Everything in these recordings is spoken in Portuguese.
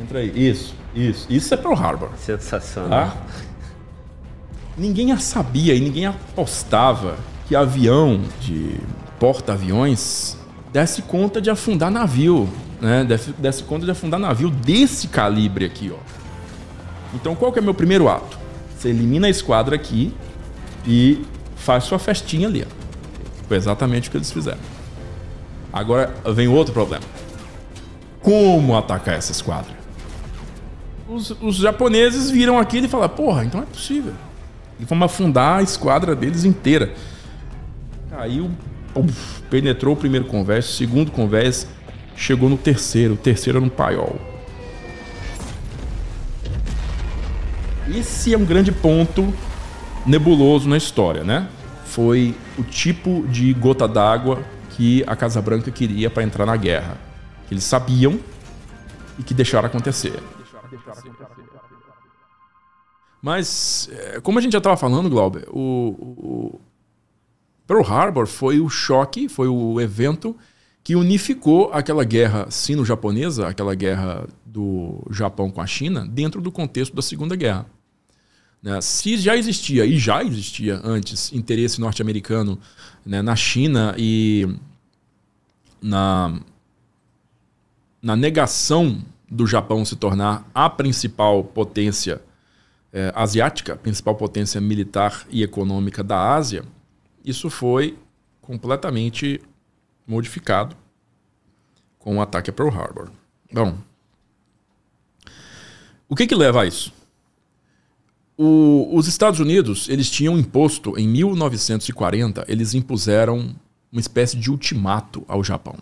Entra aí. Isso, isso. Isso é Pearl Harbor. Sensacional. Tá? Ninguém sabia e ninguém apostava que avião de porta-aviões desse conta de afundar navio, né? Desse, desse conta de afundar navio desse calibre aqui, ó. Então qual que é o meu primeiro ato? Você elimina a esquadra aqui e faz sua festinha ali, ó. Foi exatamente o que eles fizeram. Agora vem outro problema. Como atacar essa esquadra? Os, os japoneses viram aquilo e falaram: porra, então é possível. E vamos afundar a esquadra deles inteira. Caiu, uf, penetrou o primeiro convés, o segundo convés, chegou no terceiro, o terceiro no paiol. Esse é um grande ponto nebuloso na história, né? Foi o tipo de gota d'água que a Casa Branca queria para entrar na guerra. Que eles sabiam e que deixaram acontecer. Mas, é, como a gente já estava falando, Glauber, o, o Pearl Harbor foi o choque, foi o evento que unificou aquela guerra sino-japonesa, aquela guerra do Japão com a China, dentro do contexto da Segunda Guerra. Né? Se já existia, e já existia antes, interesse norte-americano né, na China e na, na negação do Japão se tornar a principal potência é, asiática, principal potência militar e econômica da Ásia, isso foi completamente modificado com o ataque a Pearl Harbor. Bom, o que, que leva a isso? O, os Estados Unidos eles tinham imposto em 1940 eles impuseram uma espécie de ultimato ao Japão.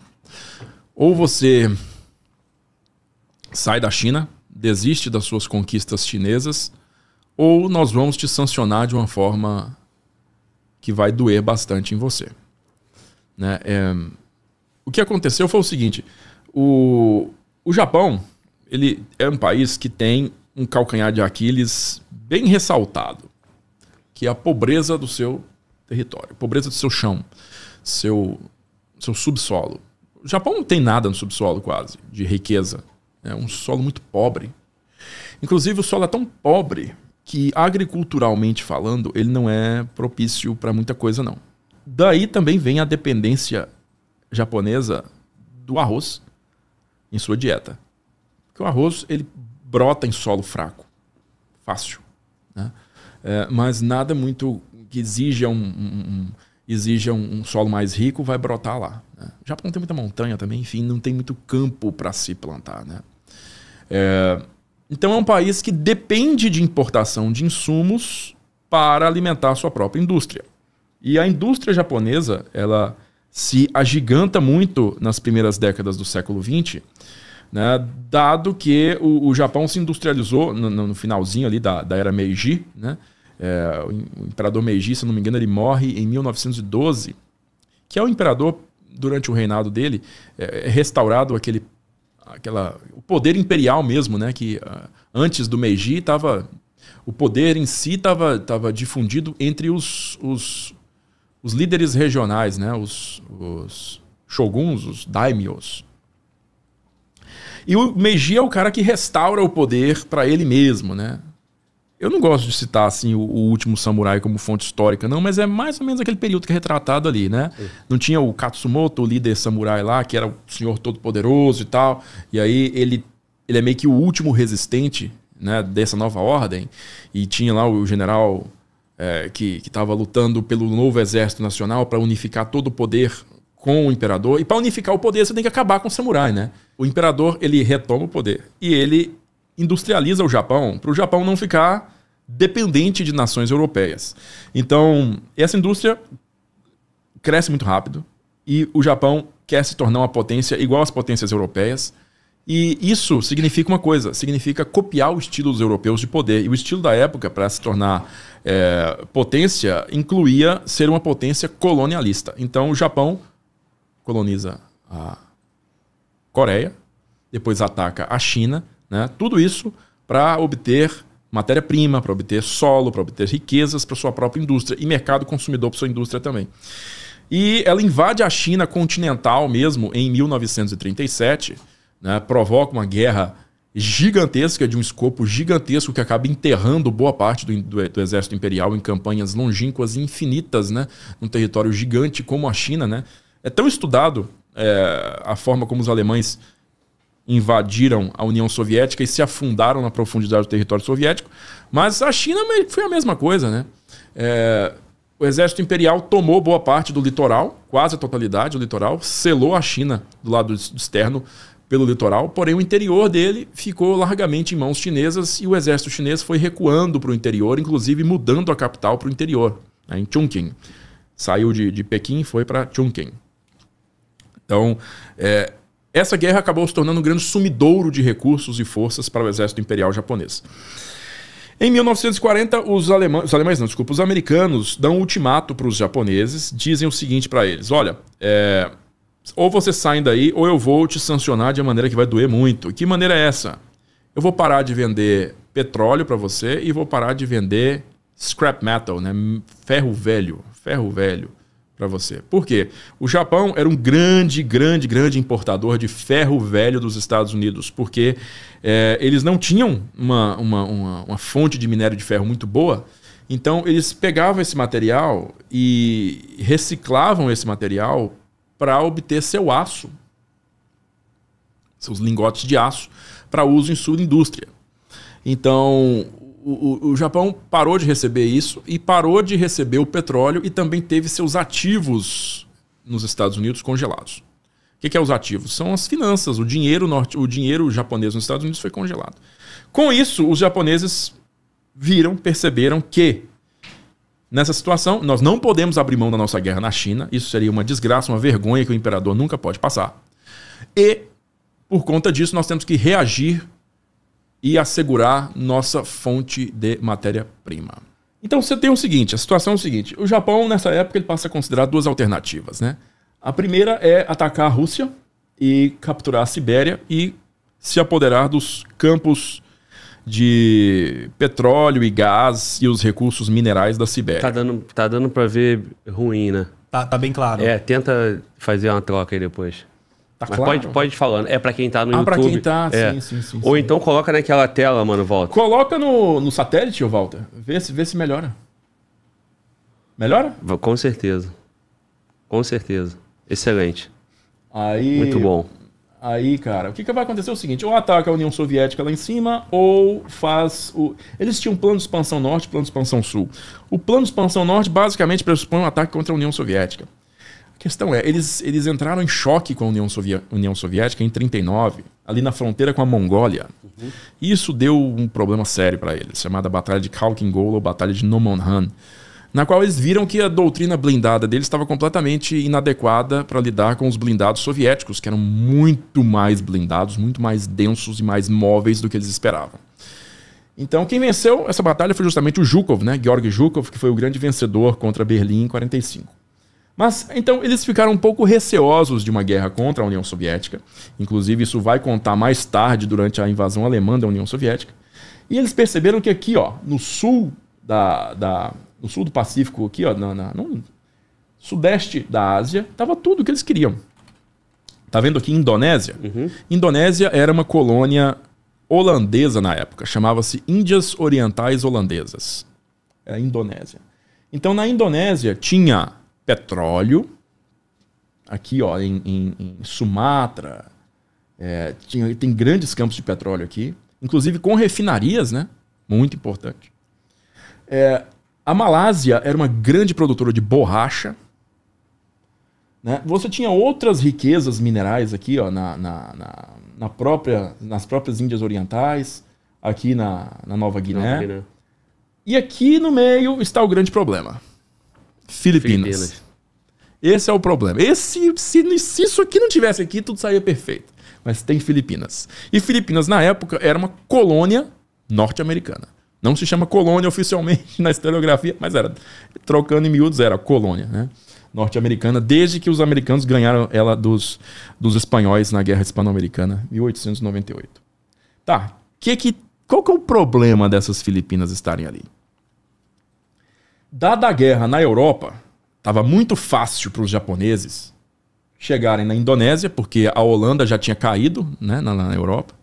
Ou você sai da China, desiste das suas conquistas chinesas ou nós vamos te sancionar de uma forma que vai doer bastante em você. Né? É, o que aconteceu foi o seguinte: o, o Japão ele é um país que tem um calcanhar de Aquiles bem ressaltado, que é a pobreza do seu território, pobreza do seu chão, seu, seu subsolo. O Japão não tem nada no subsolo quase, de riqueza. É um solo muito pobre. Inclusive, o solo é tão pobre que agriculturalmente falando, ele não é propício para muita coisa não. Daí também vem a dependência japonesa do arroz em sua dieta. Porque o arroz ele brota em solo fraco, fácil, né? é, mas nada muito que exija um, um, um exija um, um, solo mais rico vai brotar lá. Né? O Japão tem muita montanha também, enfim, não tem muito campo para se plantar, né? É, então é um país que depende de importação de insumos para alimentar a sua própria indústria. E a indústria japonesa, ela se agiganta muito nas primeiras décadas do século XX, né, dado que o, o Japão se industrializou no, no, finalzinho ali da, da era Meiji. Né, é, o imperador Meiji, se não me engano, ele morre em 1912, que é o imperador, durante o reinado dele, é, é restaurado aquele aquela o poder imperial mesmo, né? Que uh, antes do Meiji estava o poder em si estava tava difundido entre os, os, os líderes regionais, né? Os, os shoguns, os daimyos. E o Meiji é o cara que restaura o poder para ele mesmo, né? Eu não gosto de citar assim o, o, último samurai como fonte histórica, não, mas é mais ou menos aquele período que é retratado ali, né? É. Não tinha o Katsumoto, o líder samurai lá, que era o senhor todo poderoso e tal. E aí ele, ele é meio que o último resistente né, dessa nova ordem. E tinha lá o general é, que estava lutando pelo novo exército nacional para unificar todo o poder com o imperador. E para unificar o poder, você tem que acabar com o samurai, né? O imperador, ele retoma o poder. E ele industrializa o Japão para o Japão não ficar dependente de nações europeias. Então, essa indústria cresce muito rápido e o Japão quer se tornar uma potência igual às potências europeias. E isso significa uma coisa: significa copiar o estilo dos europeus de poder. E o estilo da época, para se tornar é, potência, incluía ser uma potência colonialista. Então, o Japão coloniza a Coreia, depois ataca a China, né? tudo isso para obter matéria-prima, para obter solo, para obter riquezas para sua própria indústria e mercado consumidor para sua indústria também. E ela invade a China continental mesmo em 1937, né, provoca uma guerra gigantesca, de um escopo gigantesco que acaba enterrando boa parte do, do, do, exército imperial em campanhas longínquas e infinitas, né? Num território gigante como a China, né? É tão estudado é, a forma como os alemães invadiram a União Soviética e se afundaram na profundidade do território soviético, mas a China foi a mesma coisa, né? É, o exército imperial tomou boa parte do litoral, quase a totalidade do litoral, selou a China do lado externo pelo litoral, porém o interior dele ficou largamente em mãos chinesas e o exército chinês foi recuando para o interior, inclusive mudando a capital para o interior, né, em Chongqing. Saiu de, de Pequim e foi para Chongqing. Então, é, essa guerra acabou se tornando um grande sumidouro de recursos e forças para o exército imperial japonês. Em 1940, os alemães, os alemães não, desculpa, os americanos dão um ultimato para os japoneses, dizem o seguinte para eles: olha, é, ou você saem daí, ou eu vou te sancionar de uma maneira que vai doer muito. Que maneira é essa? Eu vou parar de vender petróleo para você e vou parar de vender scrap metal, né? ferro velho, ferro velho para você. Por quê? O Japão era um grande, grande, grande importador de ferro velho dos Estados Unidos, porque é, eles não tinham uma, uma, uma, uma, fonte de minério de ferro muito boa, então eles pegavam esse material e reciclavam esse material para obter seu aço, seus lingotes de aço, para uso em sua indústria. Então, o, o, Japão parou de receber isso e parou de receber o petróleo e também teve seus ativos nos Estados Unidos congelados. O que, que é os ativos? São as finanças, o dinheiro norte, o dinheiro japonês nos Estados Unidos foi congelado. Com isso, os japoneses viram, perceberam que nessa situação nós não podemos abrir mão da nossa guerra na China. Isso seria uma desgraça, uma vergonha que o imperador nunca pode passar. E por conta disso nós temos que reagir e assegurar nossa fonte de matéria-prima. Então você tem o seguinte, a situação é o seguinte, o Japão nessa época ele passa a considerar duas alternativas, né? A primeira é atacar a Rússia e capturar a Sibéria e se apoderar dos campos de petróleo e gás e os recursos minerais da Sibéria. Tá dando, tá dando para ver ruim, né? Tá, tá bem claro. É, tenta fazer uma troca aí depois. Tá Mas claro. pode, pode falando. É para quem tá no ah, YouTube. Ah, pra quem tá, é. sim, sim, sim. Ou sim. então coloca naquela tela, mano, Walter. Coloca no, no satélite, ô Walter. Vê se, vê se melhora. Melhora? Com certeza. Com certeza. Excelente. Aí, Muito bom. Aí, cara, o que, que vai acontecer é o seguinte: ou ataca a União Soviética lá em cima, ou faz o. Eles tinham um plano de expansão norte e plano de expansão sul. O plano de expansão norte basicamente pressupõe um ataque contra a União Soviética. A questão é, eles, eles entraram em choque com a União, União Soviética em 39, ali na fronteira com a Mongólia. Uhum. E isso deu um problema sério para eles, chamada Batalha de Khalkhin-Gol ou Batalha de Nomonhan, na qual eles viram que a doutrina blindada deles estava completamente inadequada para lidar com os blindados soviéticos, que eram muito mais blindados, muito mais densos e mais móveis do que eles esperavam. Então, quem venceu essa batalha foi justamente o Zhukov, né? Georg Zhukov, que foi o grande vencedor contra Berlim em 45. Mas então eles ficaram um pouco receosos de uma guerra contra a União Soviética. Inclusive, isso vai contar mais tarde durante a invasão alemã da União Soviética. E eles perceberam que aqui, ó, no sul da, da no sul do Pacífico, aqui, ó, na, na, no sudeste da Ásia, estava tudo o que eles queriam. Tá vendo aqui Indonésia? Uhum. Indonésia era uma colônia holandesa na época, chamava-se Índias Orientais Holandesas. Era a Indonésia. Então na Indonésia tinha petróleo, aqui ó, em, em, em Sumatra, é, tinha, tem grandes campos de petróleo aqui, inclusive com refinarias, né? Muito importante. É, a Malásia era uma grande produtora de borracha. Né? Você tinha outras riquezas minerais aqui ó, na, na, na, na própria, nas próprias Índias Orientais, aqui na, na Nova Guiné. Nova Guiné. E aqui no meio está o grande problema. Filipinas. Filipinas. Esse é o problema. Esse, se, se isso aqui não tivesse aqui, tudo saía perfeito. Mas tem Filipinas. E Filipinas, na época, era uma colônia norte-americana. Não se chama colônia oficialmente na historiografia, mas era, trocando em miúdos, era colônia, né? Norte-americana, desde que os americanos ganharam ela dos, dos espanhóis na Guerra Hispano-Americana, 1898. Tá, que que, qual que é o problema dessas Filipinas estarem ali? Dada a guerra na Europa, estava muito fácil para os japoneses chegarem na Indonésia, porque a Holanda já tinha caído né, na, na Europa.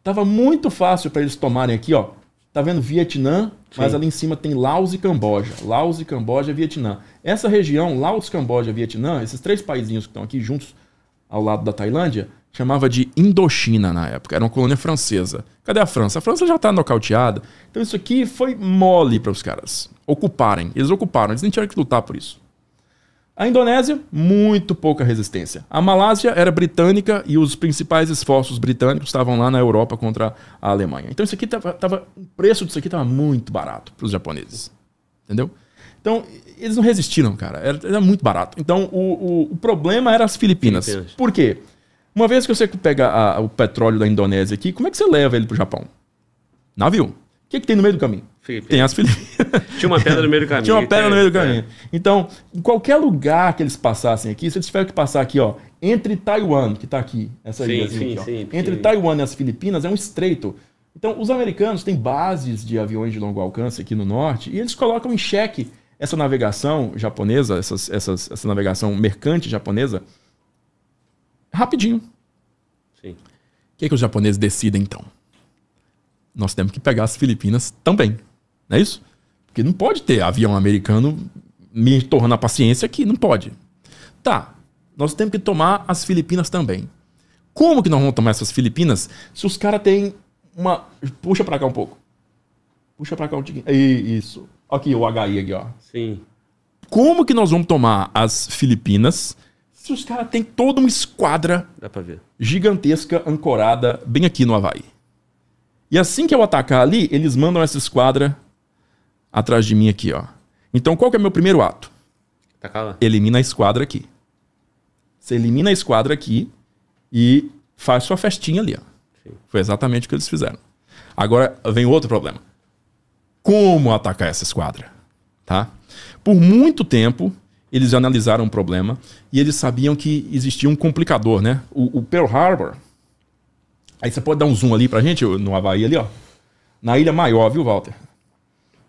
Tava muito fácil para eles tomarem aqui, ó. Tá vendo Vietnã, Sim. mas ali em cima tem Laos e Camboja. Laos e Camboja, Vietnã. Essa região, Laos, Camboja, Vietnã, esses três países que estão aqui juntos ao lado da Tailândia, chamava de Indochina na época. Era uma colônia francesa. Cadê a França? A França já está nocauteada. Então isso aqui foi mole para os caras ocuparem. Eles ocuparam, eles nem tiveram que lutar por isso. A Indonésia, muito pouca resistência. A Malásia era britânica e os principais esforços britânicos estavam lá na Europa contra a Alemanha. Então isso aqui tava, tava o preço disso aqui estava muito barato para os japoneses. Entendeu? Então, eles não resistiram, cara. Era, era muito barato. Então, o, o, o, problema era as Filipinas. Filipinas. Por quê? Uma vez que você pega a, o petróleo da Indonésia aqui, como é que você leva ele para o Japão? Navio. O que, que tem no meio do caminho? Filipinas. Tem as Filipinas. Tinha uma pedra no meio do caminho. Tinha uma pedra no meio do caminho. Então, em qualquer lugar que eles passassem aqui, se eles tiverem que passar aqui, ó, entre Taiwan, que está aqui, essa sim, sim, aqui, sim, entre Taiwan e as Filipinas, é um estreito. Então, os americanos têm bases de aviões de longo alcance aqui no norte e eles colocam em xeque essa navegação japonesa, essas, essas, essa navegação mercante japonesa, rapidinho. Sim. O que, é que os japoneses decidem então? Nós temos que pegar as Filipinas também. Não é isso? Porque não pode ter avião americano me tornando a paciência aqui, não pode. Tá, nós temos que tomar as Filipinas também. Como que nós vamos tomar essas Filipinas se os caras têm uma. Puxa pra cá um pouco. Puxa pra cá um tiquinho. Isso. Aqui o HI aqui, ó. Sim. Como que nós vamos tomar as Filipinas se os caras têm toda uma esquadra gigantesca ancorada bem aqui no Havaí? E assim que eu atacar ali, eles mandam essa esquadra atrás de mim aqui, ó. Então qual que é meu primeiro ato? Tá elimina a esquadra aqui. Você elimina a esquadra aqui e faz sua festinha ali, ó. Sim. Foi exatamente o que eles fizeram. Agora vem outro problema. Como atacar essa esquadra? Tá? Por muito tempo, eles analisaram o problema e eles sabiam que existia um complicador, né? O, o Pearl Harbor, Aí você pode dar um zoom ali pra gente, no Havaí ali, ó. Na ilha maior, viu, Walter?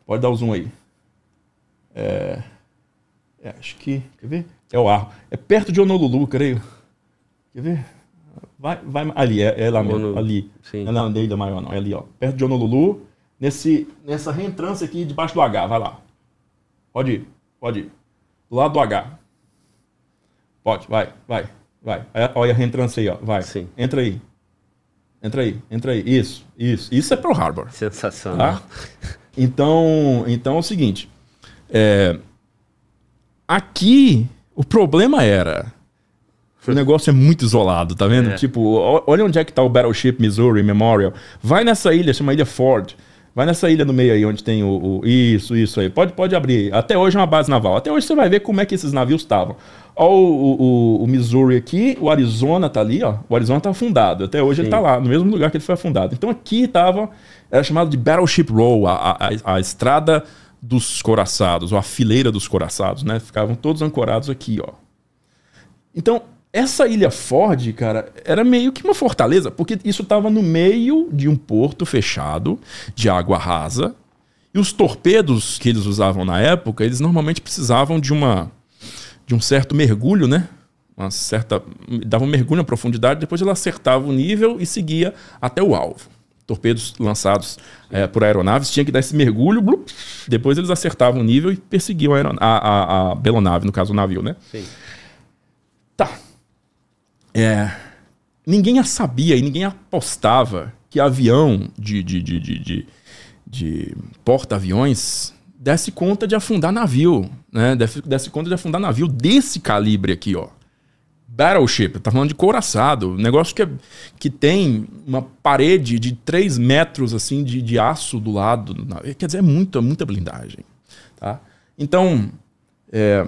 Pode dar o um zoom aí. É... é... Acho que. Quer ver? É o Arro. É perto de Honolulu, creio. Quer ver? Vai, vai ali, é, é lá mesmo. Ali. Sim. Não é na ilha maior, não. É ali, ó. Perto de Honolulu. Nesse, nessa reentrância aqui debaixo do H. Vai lá. Pode ir. Pode ir. Do lado do H. Pode, vai, vai, vai. Olha a reentrância aí, ó. Vai. Sim. Entra aí. Entra aí, entra aí. Isso, isso. Isso é Pearl Harbor. Sensacional. Tá? Então, então é o seguinte. É, aqui, o problema era. O negócio é muito isolado, tá vendo? É. Tipo, olha onde é que tá o Battleship Missouri Memorial. Vai nessa ilha, chama Ilha Ford. Vai nessa ilha no meio aí, onde tem o, o, Isso, isso aí. Pode, pode abrir. Até hoje é uma base naval. Até hoje você vai ver como é que esses navios estavam. Olha o, o, o, Missouri aqui, o Arizona tá ali, ó. O Arizona tá afundado. Até hoje Sim. ele tá lá, no mesmo lugar que ele foi afundado. Então aqui tava. Era chamado de Battleship Row, a, a, a estrada dos coraçados, ou a fileira dos coraçados, né? Ficavam todos ancorados aqui, ó. Então, essa ilha Ford, cara, era meio que uma fortaleza, porque isso estava no meio de um porto fechado, de água rasa, e os torpedos que eles usavam na época, eles normalmente precisavam de uma de um certo mergulho, né? Uma certa dava um mergulho na profundidade, depois ele acertava o nível e seguia até o alvo. Torpedos lançados é, por aeronaves tinha que dar esse mergulho, blup, depois eles acertavam o nível e perseguiam a, a, a, a belonave, no caso o navio, né? Sim. Tá. É, ninguém sabia e ninguém apostava que avião de, de, de, de, de, de porta-aviões desse conta de afundar navio, né? Desse, desse conta de afundar navio desse calibre aqui, ó. Battleship, tá falando de couraçado, negócio que, é, que tem uma parede de 3 metros assim de, de aço do lado. Quer dizer, é muita, muita blindagem. Tá? Então, é,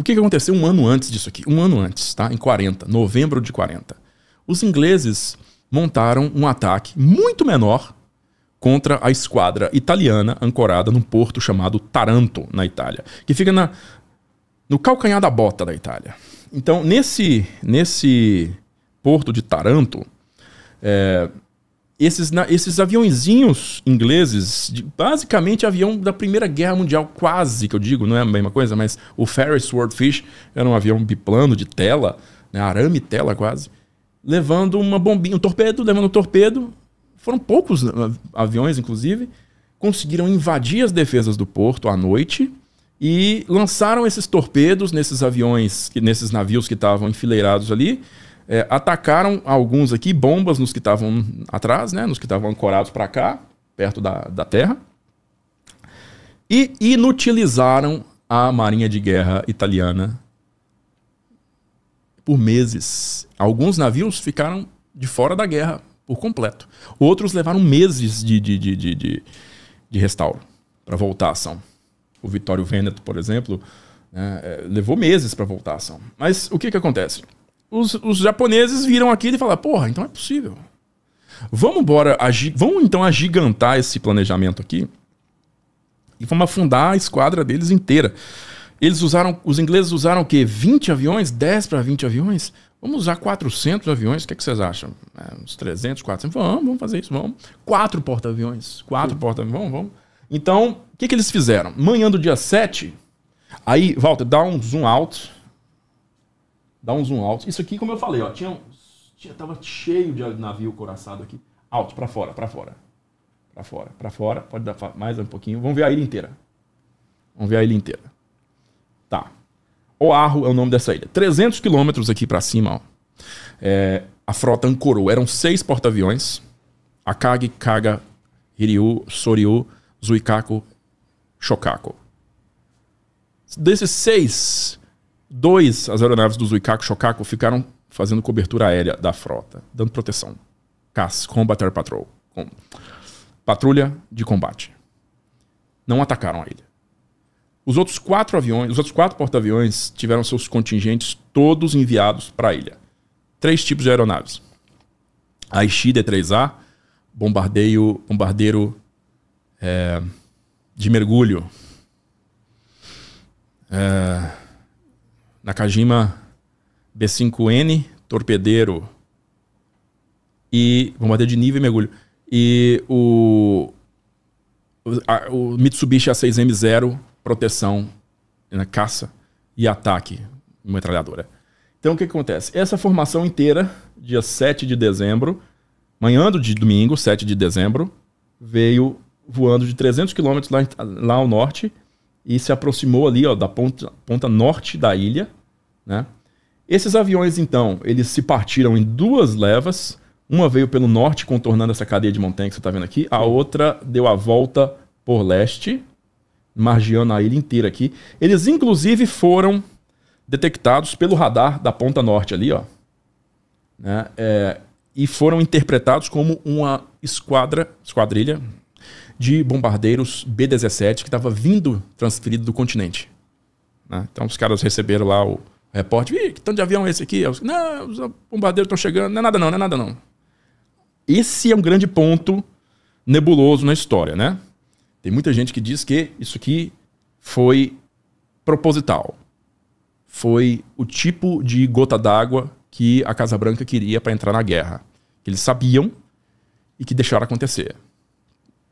o que, que aconteceu um ano antes disso aqui? Um ano antes, tá? Em 40, novembro de 40. Os ingleses montaram um ataque muito menor contra a esquadra italiana ancorada num porto chamado Taranto, na Itália, que fica na, no calcanhar da bota da Itália. Então, nesse, nesse porto de Taranto, é, esses, esses aviãozinhos ingleses, de, basicamente avião da Primeira Guerra Mundial, quase que eu digo, não é a mesma coisa, mas o Ferris Swordfish era um avião biplano de tela, né, arame tela quase. levando uma bombinha, um torpedo, levando um torpedo. Foram poucos ah, aviões, inclusive, conseguiram invadir as defesas do porto à noite e lançaram esses torpedos nesses aviões, nesses navios que estavam enfileirados ali. É, atacaram alguns aqui, bombas nos que estavam atrás, né, nos que estavam ancorados para cá, perto da, da terra. E inutilizaram a Marinha de Guerra italiana por meses. Alguns navios ficaram de fora da guerra por completo. Outros levaram meses de, de, de, de, de restauro para voltar à ação. O Vittorio Veneto, por exemplo, né, é, levou meses para voltar à ação. Mas o que, que acontece? Os, os japoneses viram aquilo e falaram: porra, então é possível. Vamos embora, vamos então agigantar esse planejamento aqui e vamos afundar a esquadra deles inteira. Eles usaram, os ingleses usaram o quê? 20 aviões? 10 para 20 aviões? Vamos usar 400 aviões? O que, é que vocês acham? É, uns 300, 400? Vamos, vamos fazer isso, vamos. Quatro porta-aviões. Quatro porta-aviões, vamos, vamos. Então, o que, que eles fizeram? Manhã do dia 7, aí, Walter, dá um zoom out. Dá um zoom out. Isso aqui, como eu falei, ó, tinha, tinha tava cheio de navio coraçado aqui. Out, para fora, para fora. Para fora, para fora. Pode dar mais um pouquinho. Vamos ver a ilha inteira. Vamos ver a ilha inteira. Tá. Oahu é o nome dessa ilha. 300 quilômetros aqui para cima, ó. É, a frota ancorou. Eram seis porta-aviões. Akagi, Kaga, Hiryu, Soryu, Zuikaku, Shokaku. Desses seis, dois, as aeronaves do Zuikaku e Shokaku ficaram fazendo cobertura aérea da frota, dando proteção. CAS, Combat Air Patrol. Com patrulha de combate. Não atacaram a ilha. Os outros quatro aviões, os outros quatro porta-aviões tiveram seus contingentes todos enviados para a ilha. Três tipos de aeronaves. A Ishida 3A, bombardeio, bombardeiro é, de mergulho. É, Nakajima B5N, torpedeiro e bombardeiro de nível e mergulho. E o, a, o Mitsubishi A6M0, proteção na caça e ataque, metralhadora. Então o que, que acontece? Essa formação inteira, dia 7 de dezembro, manhã de domingo, 7 de dezembro, veio voando de 300 quilômetros lá, lá ao norte e se aproximou ali ó, da ponta, ponta norte da ilha. Né? Esses aviões, então, eles se partiram em duas levas uma veio pelo norte, contornando essa cadeia de montanha que você está vendo aqui. A outra deu a volta por leste, margeando a ilha inteira aqui. Eles, inclusive, foram detectados pelo radar da ponta norte ali, ó. Né? É, e foram interpretados como uma esquadra, esquadrilha de bombardeiros B-17 que estava vindo transferido do continente. Né? Então os caras receberam lá o repórter, Ih, que tanto de avião é esse aqui? Eu, não, os bombardeiros estão chegando, não é nada não, não é nada não. Esse é um grande ponto nebuloso na história, né? Tem muita gente que diz que isso aqui foi proposital. Foi o tipo de gota d'água que a Casa Branca queria para entrar na guerra. Que eles sabiam e que deixaram acontecer.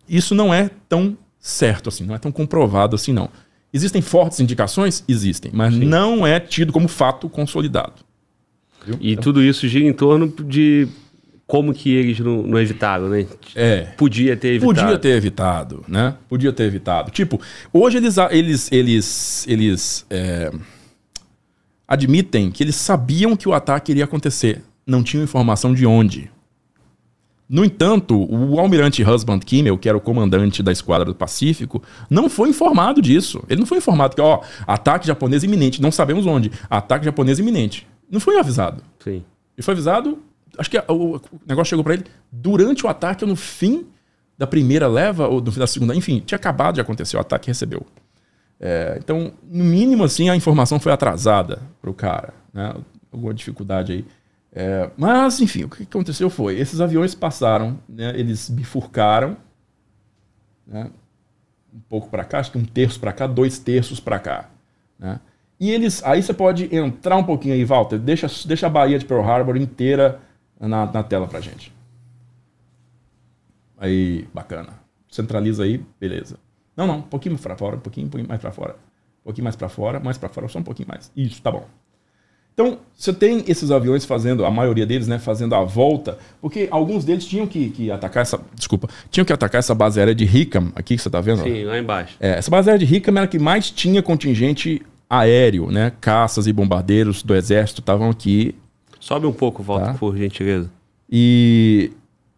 Isso não é tão certo assim, não é tão comprovado assim, não. Existem fortes indicações? Existem, mas Sim. não é tido como fato consolidado. Viu? E então, tudo isso gira em torno de como que eles não, não, evitaram, né? É. Podia ter evitado. Podia ter evitado, né? Podia ter evitado. Tipo, hoje eles, eles, eles, eles é, admitem que eles sabiam que o ataque iria acontecer. Não tinham informação de onde. No entanto, o almirante Husband Kimmel, que era o comandante da Esquadra do Pacífico, não foi informado disso. Ele não foi informado que, ó, ataque japonês iminente, não sabemos onde. Ataque japonês iminente. Não foi avisado. Sim. Ele foi avisado Acho que o, negócio chegou para ele durante o ataque ou no fim da primeira leva, ou no fim da segunda, enfim, tinha acabado de acontecer, o ataque recebeu. É, então, no mínimo, assim, a informação foi atrasada para o cara, né? Alguma dificuldade aí. É, mas, enfim, o que aconteceu foi: esses aviões passaram, né, eles bifurcaram, né, um pouco para cá, acho que um terço para cá, dois terços para cá. Né? E eles, aí você pode entrar um pouquinho aí, Walter, deixa, deixa a Baía de Pearl Harbor inteira na, na tela pra gente. Aí, bacana. Centraliza aí, beleza. Não, não, um pouquinho para fora, um pouquinho, um pouquinho mais para fora. Um pouquinho mais para fora, mais para fora, só um pouquinho mais. Isso, tá bom. Então, você tem esses aviões fazendo, a maioria deles, né, fazendo a volta, porque alguns deles tinham que, que atacar essa. Desculpa, tinham que atacar essa base aérea de Hickam, aqui que você está vendo? Sim, lá embaixo. É, essa base aérea de Hickam era a que mais tinha contingente aéreo, né? Caças e bombardeiros do exército estavam aqui. Sobe um pouco, volta, tá. por gentileza. E.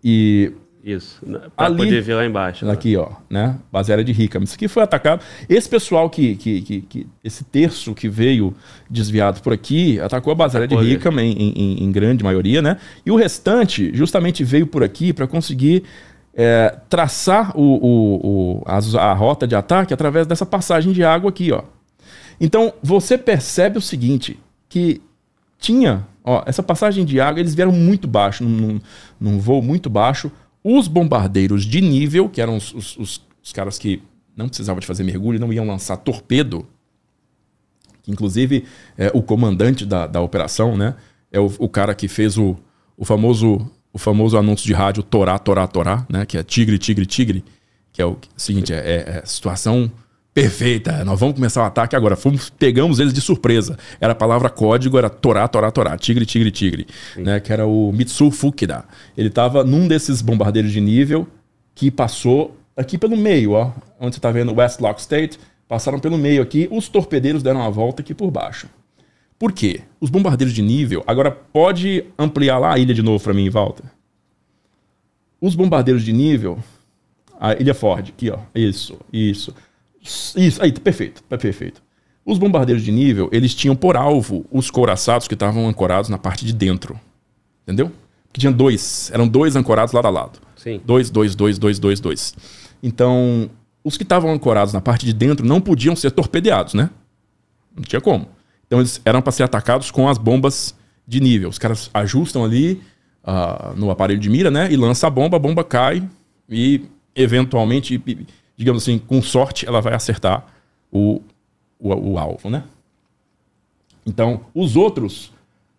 E isso, para Ali, poder ver lá embaixo. Né? Aqui, ó, né? Base aérea de Ricam. Isso aqui foi atacado. Esse pessoal que, que, que, que, Esse terço que veio desviado por aqui atacou a base aérea de Ricam em, em, em, grande maioria, né? E o restante justamente veio por aqui para conseguir é, traçar o, o, o a, a rota de ataque através dessa passagem de água aqui, ó. Então você percebe o seguinte: que tinha. Ó, essa passagem de água, eles vieram muito baixo, num, num, num voo muito baixo os bombardeiros de nível, que eram os, os, os, os caras que não precisavam de fazer mergulho, não iam lançar torpedo, inclusive é, o comandante da, da operação, né, é o, o cara que fez o, o famoso o famoso anúncio de rádio Torá, Torá, Torá, né, que é tigre, tigre, tigre, que é o seguinte, é, é, é situação Perfeita. Nós vamos começar o ataque agora. Fomos, pegamos eles de surpresa. Era a palavra código, era Torá, Torá, Torá. Tigre, tigre, tigre. Né? Que era o Mitsu Fukida. Ele estava num desses bombardeiros de nível que passou aqui pelo meio, ó. Onde você está vendo West Lock State. Passaram pelo meio aqui. Os torpedeiros deram uma volta aqui por baixo. Por quê? Os bombardeiros de nível. Agora pode ampliar lá a ilha de novo para mim volta. Os bombardeiros de nível. A Ilha Ford, aqui, ó. Isso, isso. Isso, aí, perfeito, perfeito. Os bombardeiros de nível, eles tinham por alvo os couraçados que estavam ancorados na parte de dentro. Entendeu? Que tinha dois, eram dois ancorados lado a lado. Sim. Dois, dois, dois, dois, dois, dois. Então, os que estavam ancorados na parte de dentro não podiam ser torpedeados, né? Não tinha como. Então, eles eram para ser atacados com as bombas de nível. Os caras ajustam ali uh, no aparelho de mira, né? E lança a bomba, a bomba cai e, eventualmente, digamos assim, com sorte, ela vai acertar o, o, o alvo, né? Então, os outros,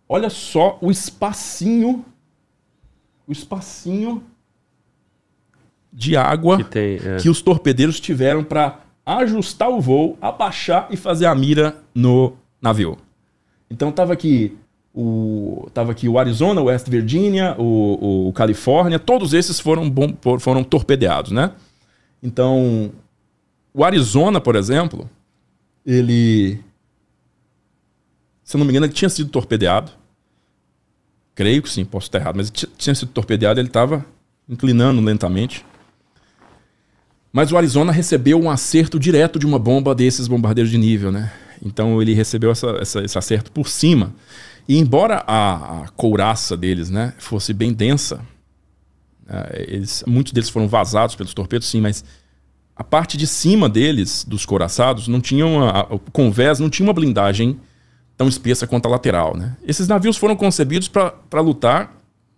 olha só o espacinho, o espacinho de água que, tem, é. que os torpedeiros tiveram para ajustar o voo, abaixar e fazer a mira no navio. Então tava aqui o tava aqui o Arizona, o West Virginia, o, o Califórnia, todos esses foram bom, foram torpedeados, né? Então, o Arizona, por exemplo, ele. Se eu não me engano, ele tinha sido torpedeado. Creio que sim, posso estar errado, mas tinha sido torpedeado, ele estava inclinando lentamente. Mas o Arizona recebeu um acerto direto de uma bomba desses bombardeiros de nível, né? Então ele recebeu essa, essa, esse acerto por cima. E embora a, a couraça deles né, fosse bem densa, eles, muitos deles foram vazados pelos torpedos, sim, mas a parte de cima deles, dos coraçados, não tinha uma, o convés não tinha uma blindagem tão espessa quanto a lateral. Né? Esses navios foram concebidos para lutar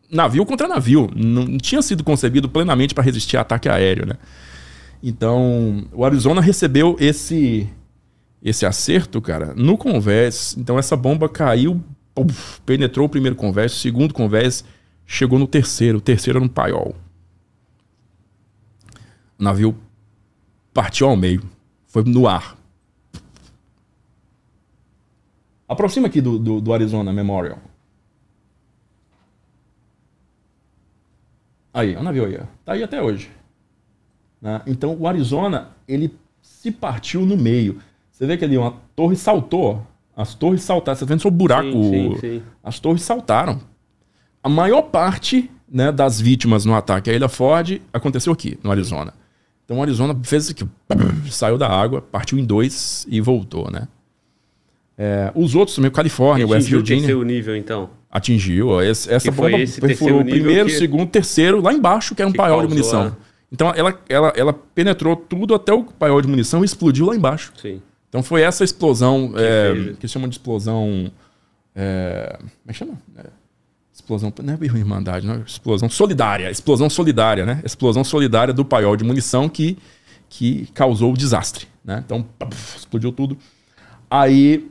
navio contra navio. Não, não tinha sido concebido plenamente para resistir a ataque aéreo. Né? Então, o Arizona recebeu esse esse acerto, cara, no convés. Então, essa bomba caiu, uf, penetrou o primeiro convés, o segundo convés chegou no terceiro, o terceiro era no paiol. O navio partiu ao meio, foi no ar. Aproxima aqui do, do, do Arizona Memorial. Aí, é um navio aí, ó. tá aí até hoje. Né? Então o Arizona, ele se partiu no meio. Você vê que ali uma torre saltou, as torres saltaram. Você tá vendo só o buraco? Sim, sim, sim. As torres saltaram a maior parte né, das vítimas no ataque à Ilha Ford aconteceu aqui, no Arizona. Então o Arizona fez aqui, saiu da água, partiu em dois e voltou, né? É, os outros também, Califórnia, West Virginia. Atingiu o nível, então? Atingiu. Esse, essa bomba perfurou o primeiro, que... segundo, terceiro, lá embaixo, que era um que paiol de munição. A... Então ela, ela, ela penetrou tudo até o paiol de munição e explodiu lá embaixo. Sim. Então foi essa explosão, que, é, que chamam de explosão. É, como é que chama? É, Explosão, não é irmandade, não, explosão solidária, explosão solidária, né? Explosão solidária do paiol de munição que, que causou o desastre, né? Então, explodiu tudo. Aí,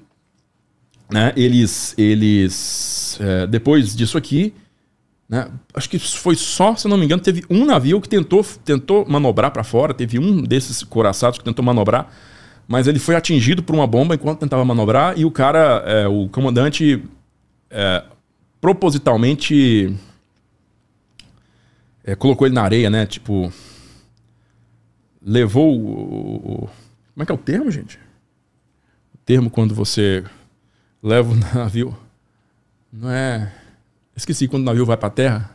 né, eles, eles é, depois disso aqui, né, acho que foi só, se não me engano, teve um navio que tentou, tentou manobrar para fora, teve um desses coraçados que tentou manobrar, mas ele foi atingido por uma bomba enquanto tentava manobrar e o cara, é, o comandante é, propositalmente é, colocou ele na areia, né? Tipo, levou o, Como é que é o termo, gente? O termo quando você leva o navio. Não é. Esqueci quando o navio vai pra terra.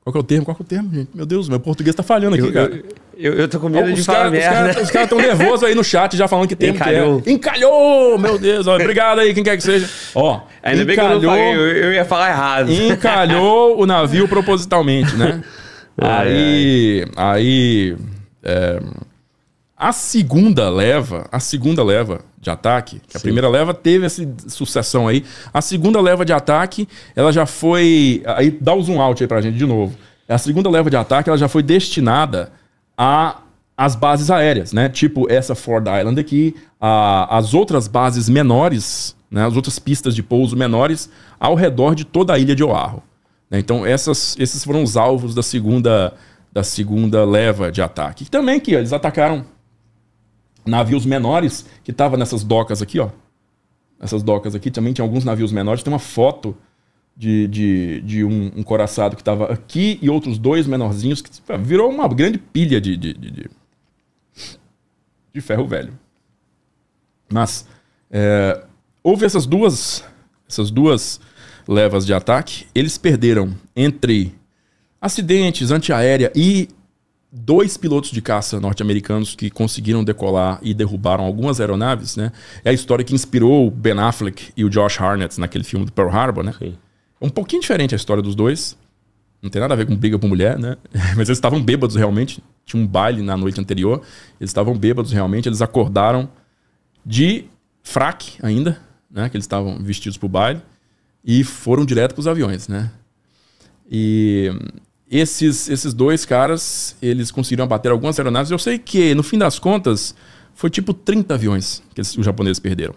Qual que é o termo? Qual que é o termo, gente? Meu Deus, meu português tá falhando aqui, Eu, cara. eu, eu, eu tô com medo Ó, de os falar caras merda. cara, cara estão nervosos aí no chat já falando que tem Encalhou. Que é. Encalhou! Meu Deus, ó, obrigado aí, quem quer que seja. Ó, Ainda bem que eu falei, eu, eu ia falar errado. encalhou o navio propositalmente, né? Aí, aí é, a segunda leva, a segunda leva de ataque, que a primeira leva teve essa sucessão aí, a segunda leva de ataque, ela já foi, aí dá o zoom out aí pra gente de novo. A segunda leva de ataque, ela já foi destinada a as bases aéreas, né? Tipo essa Ford Island aqui, a- as outras bases menores, né? As outras pistas de pouso menores ao redor de toda a ilha de Oahu. né? Então essas, esses foram os alvos da segunda da segunda leva de ataque. Também que eles atacaram navios menores que estavam nessas docas aqui, ó. Essas docas aqui também tinha alguns navios menores. Tem uma foto de, de, de um, um coraçado que estava aqui e outros dois menorzinhos que virou uma grande pilha de, de, de, de- ferro velho. Mas é, houve essas duas, essas duas levas de ataque. Eles perderam entre acidentes, antiaérea e dois pilotos de caça norte-americanos que conseguiram decolar e derrubaram algumas aeronaves, né? É a história que inspirou Ben Affleck e o Josh Harnett naquele filme do Pearl Harbor, né? Sim. Um pouquinho diferente a história dos dois. Não tem nada a ver com briga por mulher, né? Mas eles estavam bêbados realmente. Tinha um baile na noite anterior. Eles estavam bêbados realmente. Eles acordaram de fraque ainda, né? Que eles estavam vestidos pro baile. E foram direto pros aviões, né? E esses, esses dois caras, eles conseguiram abater algumas aeronaves. Eu sei que, no fim das contas, foi tipo 30 aviões que os japoneses perderam.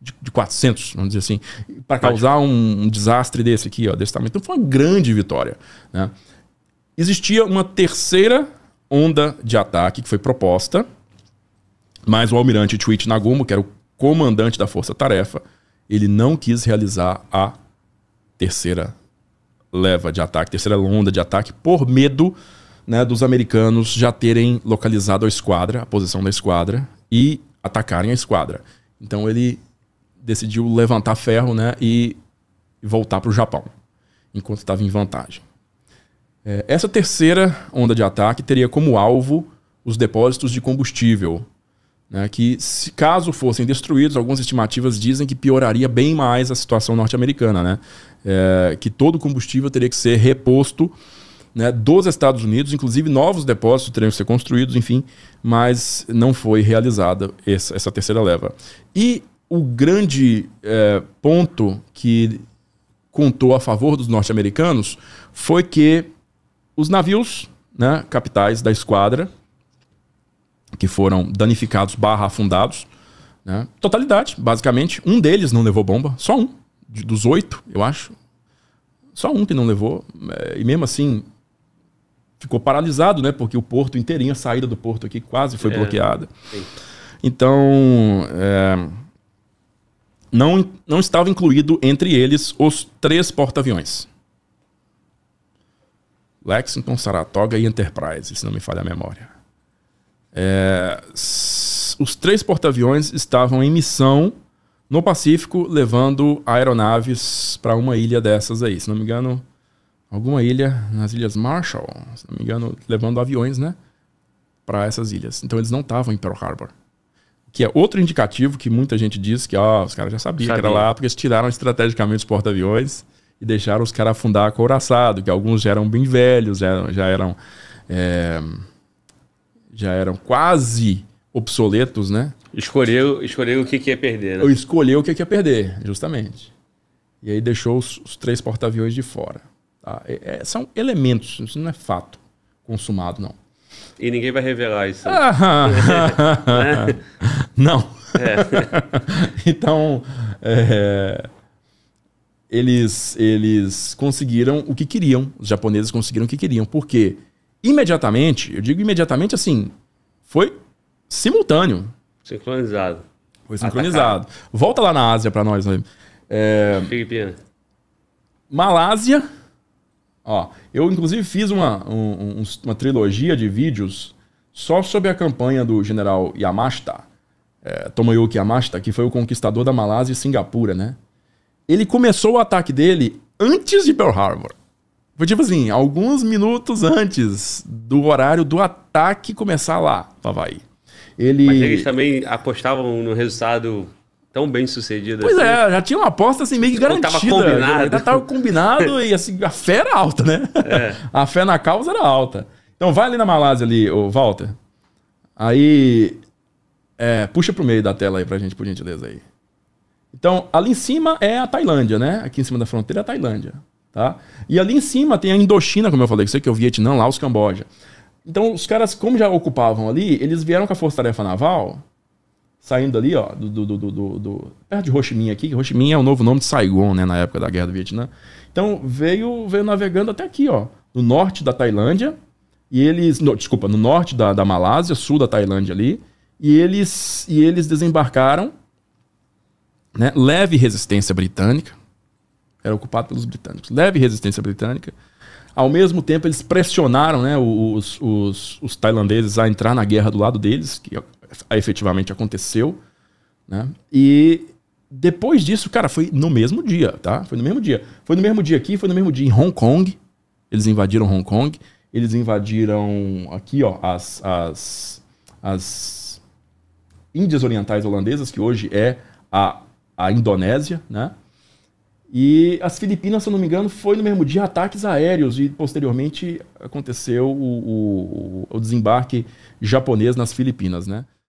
De, de 400, vamos dizer assim. Para causar um, um desastre desse aqui, ó, desse tamanho. Então foi uma grande vitória. Né? Existia uma terceira onda de ataque que foi proposta, mas o almirante Chuichi Nagumo, que era o comandante da força-tarefa, ele não quis realizar a terceira leva de ataque, terceira onda de ataque, por medo né, dos americanos já terem localizado a esquadra, a posição da esquadra, e atacarem a esquadra. Então ele decidiu levantar ferro né, e voltar para o Japão, enquanto estava em vantagem. É, essa terceira onda de ataque teria como alvo os depósitos de combustível, né, que, se caso fossem destruídos, algumas estimativas dizem que pioraria bem mais a situação norte-americana, né? É, que todo combustível teria que ser reposto né, dos Estados Unidos, inclusive novos depósitos teriam que ser construídos, enfim, mas não foi realizada essa, essa terceira leva. E o grande é, ponto que contou a favor dos norte-americanos foi que os navios né, capitais da esquadra que foram danificados barra afundados. Né? Totalidade, basicamente. Um deles não levou bomba, só um. De- dos oito, eu acho. Só um que não levou. É, E mesmo assim, ficou paralisado, né? Porque o porto inteirinho, a saída do porto aqui quase foi É, bloqueada. Então, é, não, não estava incluído entre eles os três porta-aviões. Lexington, Saratoga e Enterprise, se não me falha a memória. É, os três porta-aviões estavam em missão no Pacífico, levando aeronaves para uma ilha dessas aí. Se não me engano, alguma ilha nas Ilhas Marshall. Se não me engano, levando aviões, né? Para essas ilhas. Então eles não estavam em Pearl Harbor. Que é outro indicativo que muita gente diz que ó, os caras já sabiam que era Sabia. lá, porque eles tiraram estrategicamente os porta-aviões e deixaram os caras afundar couraçado, que alguns já eram bem velhos, já, já eram. é, já eram quase obsoletos, né? Escolheu, escolheu o que, que ia perder, né? Eu escolhi o que que ia perder, justamente. E aí deixou os, os três porta-aviões de fora. tá? É- é- são elementos, isso não é fato consumado, não. E ninguém vai revelar isso. não. então, é, eles, eles conseguiram o que queriam. Os japoneses conseguiram o que queriam. Porque imediatamente, eu digo imediatamente assim, foi simultâneo. Sincronizado. Foi sincronizado. Volta lá na Ásia para nós. né? É, Filipina. Malásia. Ó, eu inclusive fiz uma, um, uma trilogia de vídeos só sobre a campanha do general Yamashita, é, Tomoyuki Yamashita, que foi o conquistador da Malásia e Singapura, né? Ele começou o ataque dele antes de Pearl Harbor. Foi tipo assim, alguns minutos antes do horário do ataque começar lá, Havaí. Ele... Mas eles também apostavam no resultado tão bem sucedido Pois assim. é, já tinha uma aposta assim meio que garantida. Tava combinado. Já tava combinado e assim, a fé era alta, né? É. A fé na causa era alta. Então vai ali na Malásia ali, ô Walter. Aí. É, puxa pro meio da tela aí pra gente, por gentileza aí. Então, ali em cima é a Tailândia, né? Aqui em cima da fronteira é a Tailândia. Tá? E ali em cima tem a Indochina, como eu falei, que sei que é o Vietnã, lá os Camboja. Então, os caras, como já ocupavam ali, eles vieram com a Força Tarefa Naval, saindo ali, ó, do, do, do, do, do perto de Ho Chi Minh aqui, Ho Chi Minh é o novo nome de Saigon, né, na época da Guerra do Vietnã. Então, veio, veio navegando até aqui, ó, no norte da Tailândia, e eles, no, desculpa, no norte da, da Malásia, sul da Tailândia ali, e eles, e eles desembarcaram, né, leve resistência britânica, era ocupado pelos britânicos, leve resistência britânica, ao mesmo tempo, eles pressionaram né, os, os, os, tailandeses a entrar na guerra do lado deles, que efetivamente aconteceu. Né? E depois disso, cara, foi no mesmo dia, tá? Foi no mesmo dia. Foi no mesmo dia aqui, foi no mesmo dia em Hong Kong. Eles invadiram Hong Kong. Eles invadiram aqui, ó, as, as, as Índias Orientais Holandesas, que hoje é a, a Indonésia, né? E as Filipinas, se eu não me engano, foi no mesmo dia ataques aéreos e posteriormente aconteceu o, o, o desembarque japonês nas Filipinas, né?